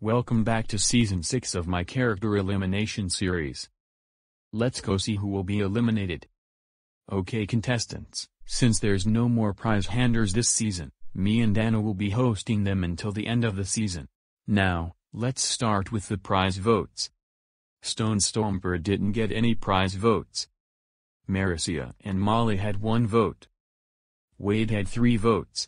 Welcome back to season 6 of my character elimination series. Let's go see who will be eliminated. Okay contestants, since there's no more prize handers this season, me and Anna will be hosting them until the end of the season. Now, let's start with the prize votes. Stone Stomper didn't get any prize votes. Maurecia and Molly had one vote. Wade had three votes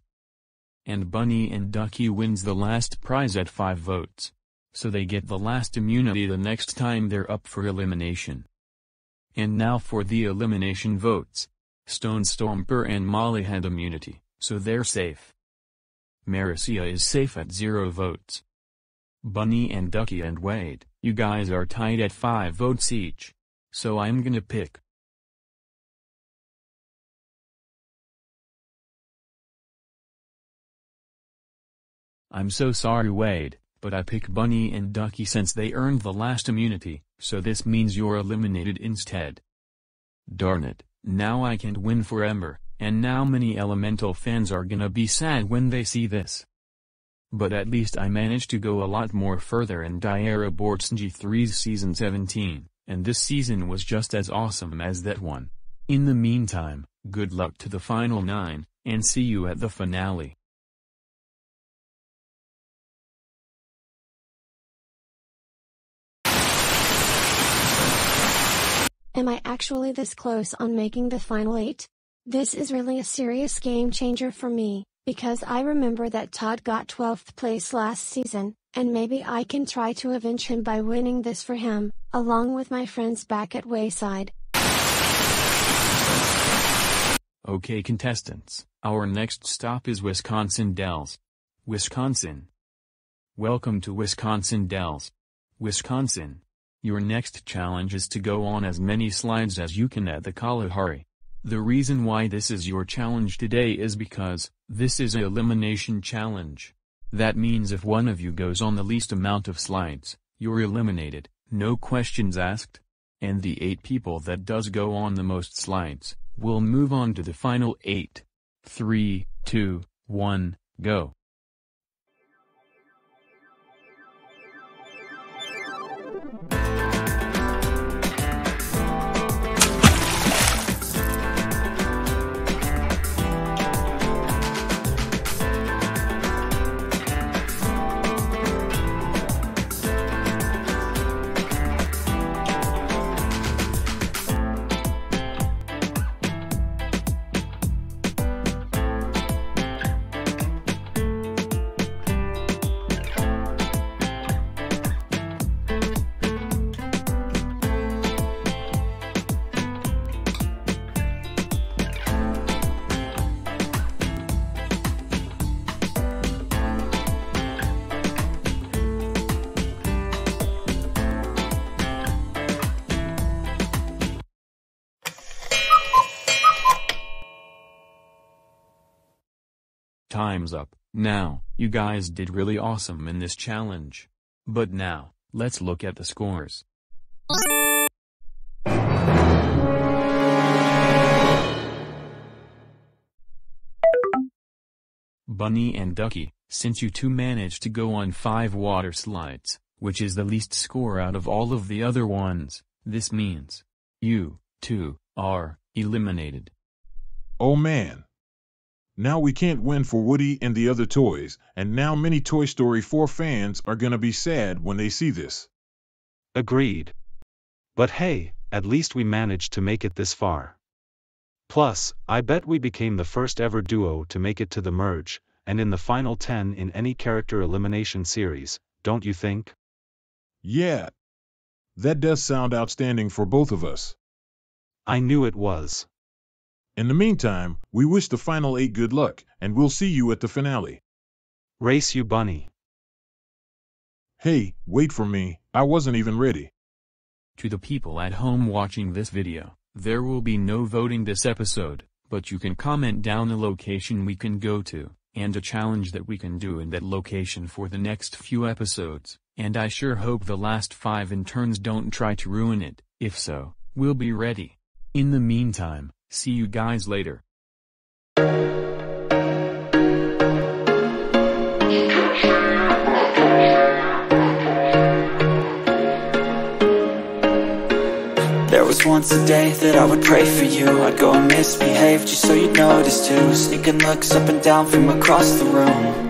and Bunny and Ducky wins the last prize at 5 votes. So they get the last immunity the next time they're up for elimination. And now for the elimination votes. Stone Stomper and Molly had immunity, so they're safe. Maurecia is safe at 0 votes. Bunny and Ducky and Wade, you guys are tied at 5 votes each. So I'm gonna pick I'm so sorry Wade, but I pick Bunny and Ducky since they earned the last immunity, so this means you're eliminated instead. Darn it, now I can't win for Ember, and now many Elemental fans are gonna be sad when they see this. But at least I managed to go a lot more further in Diera G3's season 17, and this season was just as awesome as that one. In the meantime, good luck to the final 9, and see you at the finale. Am I actually this close on making the final 8? This is really a serious game changer for me, because I remember that Todd got 12th place last season, and maybe I can try to avenge him by winning this for him, along with my friends back at Wayside. Okay contestants, our next stop is Wisconsin Dells. Wisconsin. Welcome to Wisconsin Dells. Wisconsin. Your next challenge is to go on as many slides as you can at the Kalahari. The reason why this is your challenge today is because, this is a elimination challenge. That means if one of you goes on the least amount of slides, you're eliminated, no questions asked. And the 8 people that does go on the most slides, will move on to the final 8. 3, 2, 1, go. Time's up. Now, you guys did really awesome in this challenge. But now, let's look at the scores. Bunny and Ducky, since you two managed to go on 5 water slides, which is the least score out of all of the other ones, this means you, two, are eliminated. Oh man, now we can't win for Woody and the other toys, and now many Toy Story 4 fans are gonna be sad when they see this. Agreed. But hey, at least we managed to make it this far. Plus, I bet we became the first ever duo to make it to the merge, and in the final 10 in any character elimination series, don't you think? Yeah. That does sound outstanding for both of us. I knew it was. In the meantime, we wish the final eight good luck, and we'll see you at the finale. Race you bunny. Hey, wait for me, I wasn't even ready. To the people at home watching this video, there will be no voting this episode, but you can comment down the location we can go to, and a challenge that we can do in that location for the next few episodes, and I sure hope the last five interns don't try to ruin it, if so, we'll be ready. In the meantime, See you guys later. There was once a day that I would pray for you. I'd go and misbehave just so you'd notice too. Sneaking looks up and down from across the room.